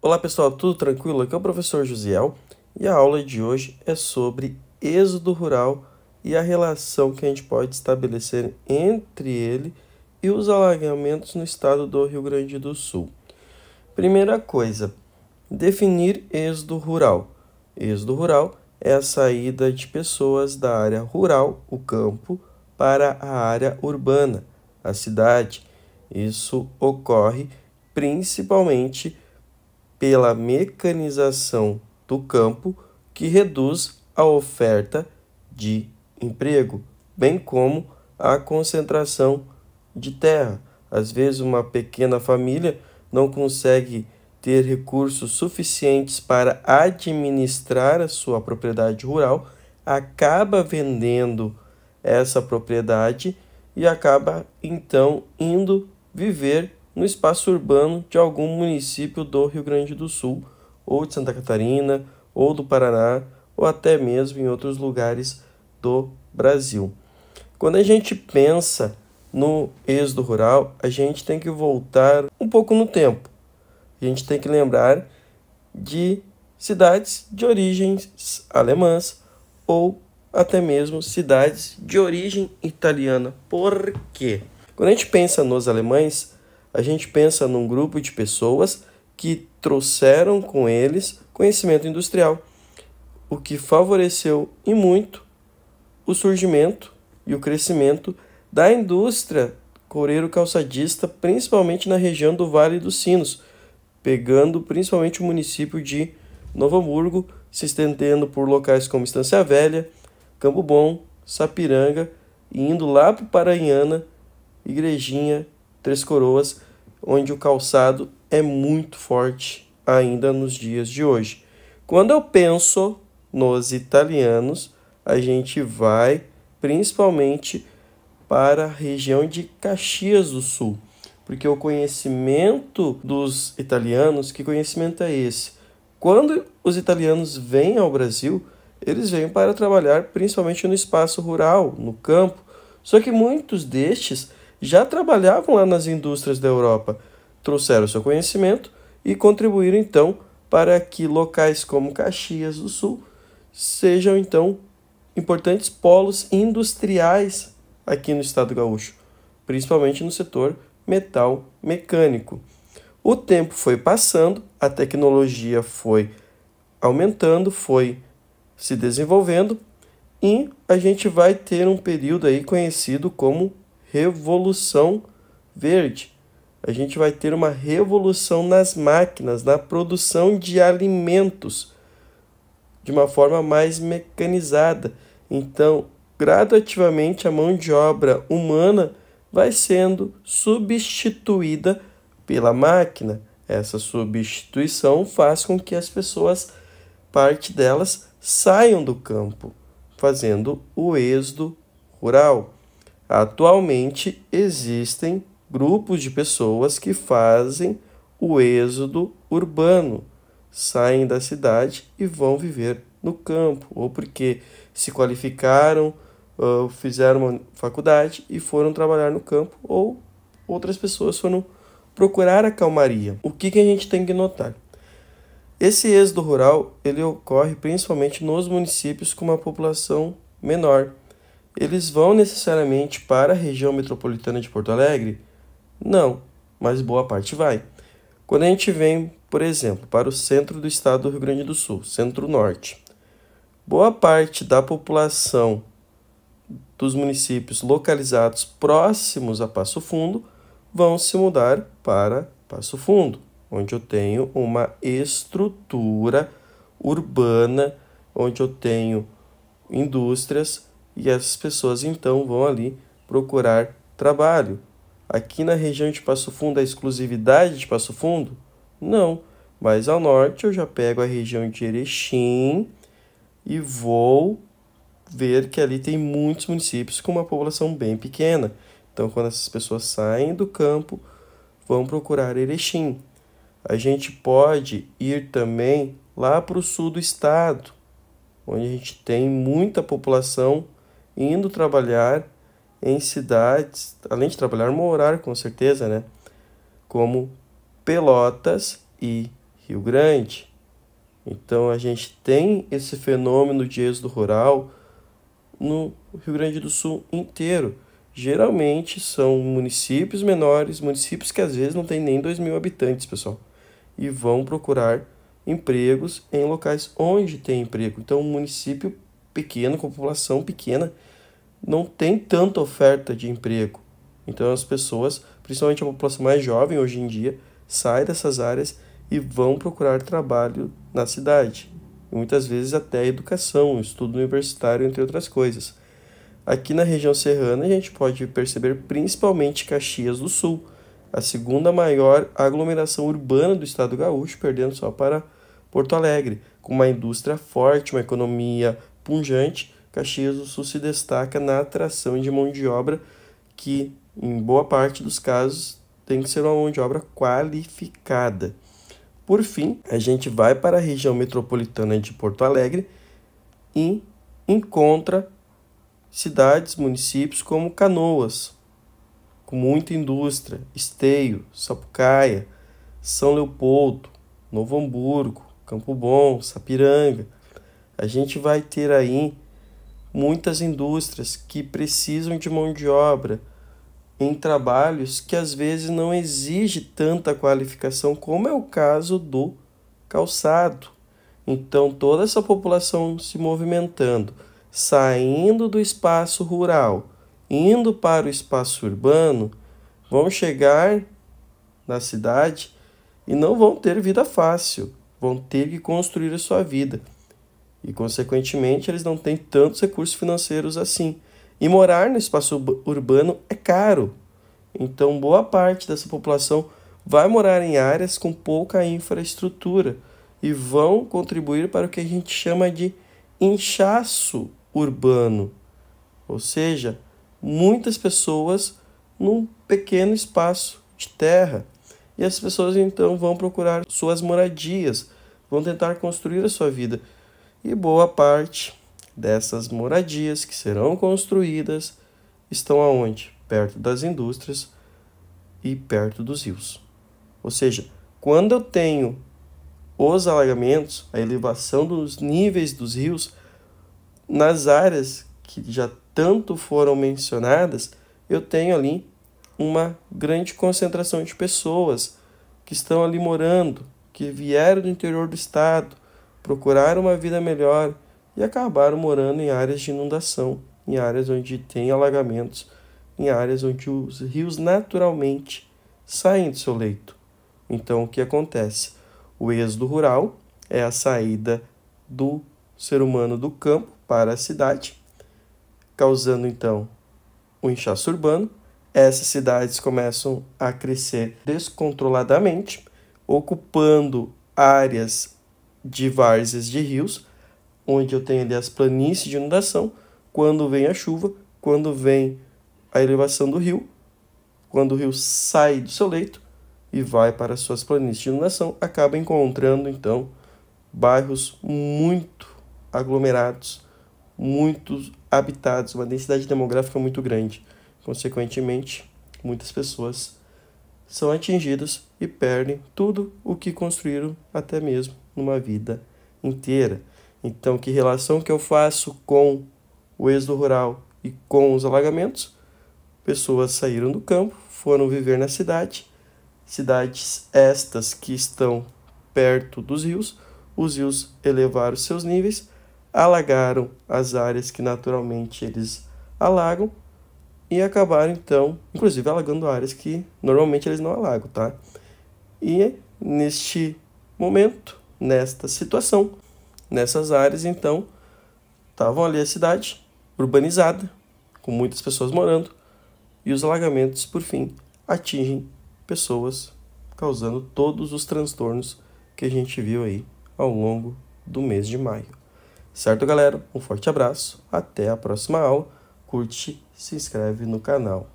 Olá pessoal, tudo tranquilo? Aqui é o professor Josiel e a aula de hoje é sobre êxodo rural e a relação que a gente pode estabelecer entre ele e os alagamentos no estado do Rio Grande do Sul. Primeira coisa, definir êxodo rural. Êxodo rural é a saída de pessoas da área rural, o campo, para a área urbana, a cidade. Isso ocorre principalmente pela mecanização do campo, que reduz a oferta de emprego, bem como a concentração de terra. Às vezes, uma pequena família não consegue ter recursos suficientes para administrar a sua propriedade rural, acaba vendendo essa propriedade e acaba então indo viver no espaço urbano de algum município do Rio Grande do Sul, ou de Santa Catarina, ou do Paraná, ou até mesmo em outros lugares do Brasil. Quando a gente pensa no êxodo rural, a gente tem que voltar um pouco no tempo. A gente tem que lembrar de cidades de origens alemãs ou até mesmo cidades de origem italiana. Por quê? Quando a gente pensa nos alemães, a gente pensa num grupo de pessoas que trouxeram com eles conhecimento industrial, o que favoreceu e muito o surgimento e o crescimento da indústria coureiro-calçadista, principalmente na região do Vale dos Sinos, pegando principalmente o município de Novo Hamburgo, se estendendo por locais como Estância Velha, Campo Bom, Sapiranga e indo lá para Paranhana, Igrejinha, Três Coroas, onde o calçado é muito forte ainda nos dias de hoje. Quando eu penso nos italianos, a gente vai principalmente para a região de Caxias do Sul, porque o conhecimento dos italianos, que conhecimento é esse? Quando os italianos vêm ao Brasil, eles vêm para trabalhar principalmente no espaço rural, no campo. Só que muitos destes já trabalhavam lá nas indústrias da Europa, trouxeram seu conhecimento e contribuíram então para que locais como Caxias do Sul sejam então importantes polos industriais aqui no estado gaúcho, principalmente no setor metal mecânico. O tempo foi passando, a tecnologia foi aumentando, foi se desenvolvendo e a gente vai ter um período aí conhecido como Revolução Verde. A gente vai ter uma revolução nas máquinas, na produção de alimentos, de uma forma mais mecanizada. Então, gradativamente, a mão de obra humana vai sendo substituída pela máquina. Essa substituição faz com que as pessoas, parte delas, saiam do campo, fazendo o êxodo rural. Atualmente existem grupos de pessoas que fazem o êxodo urbano, saem da cidade e vão viver no campo, ou porque se qualificaram, fizeram uma faculdade e foram trabalhar no campo, ou outras pessoas foram procurar a calmaria. O que, que a gente tem que notar? Esse êxodo rural ele ocorre principalmente nos municípios com uma população menor. Eles vão necessariamente para a região metropolitana de Porto Alegre? Não, mas boa parte vai. Quando a gente vem, por exemplo, para o centro do estado do Rio Grande do Sul, centro-norte, boa parte da população dos municípios localizados próximos a Passo Fundo vão se mudar para Passo Fundo onde eu tenho uma estrutura urbana, onde eu tenho indústrias e essas pessoas então vão ali procurar trabalho. Aqui na região de Passo Fundo, a exclusividade de Passo Fundo? Não, mas ao norte eu já pego a região de Erechim e vou ver que ali tem muitos municípios com uma população bem pequena. Então, quando essas pessoas saem do campo, vão procurar Erechim a gente pode ir também lá para o sul do estado, onde a gente tem muita população indo trabalhar em cidades, além de trabalhar, morar com certeza, né? Como Pelotas e Rio Grande. Então a gente tem esse fenômeno de êxodo rural no Rio Grande do Sul inteiro. Geralmente são municípios menores, municípios que às vezes não tem nem 2 mil habitantes, pessoal, e vão procurar empregos em locais onde tem emprego. Então, um município pequeno, com população pequena, não tem tanta oferta de emprego. Então, as pessoas, principalmente a população mais jovem hoje em dia, sai dessas áreas e vão procurar trabalho na cidade. Muitas vezes até educação, estudo universitário, entre outras coisas. Aqui na região serrana a gente pode perceber principalmente Caxias do Sul, a segunda maior aglomeração urbana do estado gaúcho, perdendo só para Porto Alegre, com uma indústria forte, uma economia punjante. Caxias do Sul se destaca na atração de mão de obra que, em boa parte dos casos, tem que ser uma mão de obra qualificada. Por fim, a gente vai para a região metropolitana de Porto Alegre e encontra cidades, municípios como Canoas, com muita indústria, Esteio, Sapucaia, São Leopoldo, Novo Hamburgo, Campo Bom, Sapiranga. A gente vai ter aí muitas indústrias que precisam de mão de obra em trabalhos que às vezes não exige tanta qualificação, como é o caso do calçado. Então, toda essa população se movimentando, saindo do espaço rural, indo para o espaço urbano, vão chegar na cidade e não vão ter vida fácil, vão ter que construir a sua vida. E, consequentemente, eles não têm tantos recursos financeiros assim. E morar no espaço urbano é caro. Então, boa parte dessa população vai morar em áreas com pouca infraestrutura e vão contribuir para o que a gente chama de inchaço urbano. Ou seja, muitas pessoas num pequeno espaço de terra. E as pessoas então vão procurar suas moradias, vão tentar construir a sua vida. E boa parte dessas moradias que serão construídas estão aonde? Perto das indústrias e perto dos rios. Ou seja, quando eu tenho os alagamentos, a elevação dos níveis dos rios, nas áreas que já tanto foram mencionadas, eu tenho ali uma grande concentração de pessoas que estão ali morando, que vieram do interior do estado, procuraram uma vida melhor e acabaram morando em áreas de inundação, em áreas onde tem alagamentos, em áreas onde os rios naturalmente saem do seu leito. Então, o que acontece? O êxodo rural é a saída do ser humano do campo para a cidade, causando então o inchaço urbano. Essas cidades começam a crescer descontroladamente, ocupando áreas de várzeas de rios, onde eu tenho ali as planícies de inundação, quando vem a chuva, quando vem a elevação do rio, quando o rio sai do seu leito e vai para as suas planícies de inundação, acaba encontrando então bairros muito aglomerados, muito habitados, uma densidade demográfica muito grande. Consequentemente, muitas pessoas são atingidas e perdem tudo o que construíram até mesmo numa vida inteira. Então, que relação que eu faço com o êxodo rural e com os alagamentos? Pessoas saíram do campo, foram viver na cidade, cidades estas que estão perto dos rios, os rios elevaram seus níveis, alagaram as áreas que naturalmente eles alagam e acabaram então, inclusive alagando áreas que normalmente eles não alagam, tá? E neste momento, nesta situação, nessas áreas, então, estavam ali a cidade urbanizada, com muitas pessoas morando, e os alagamentos, por fim, atingem pessoas, causando todos os transtornos que a gente viu aí ao longo do mês de maio. Certo, galera? Um forte abraço, até a próxima aula. Curte, se inscreve no canal.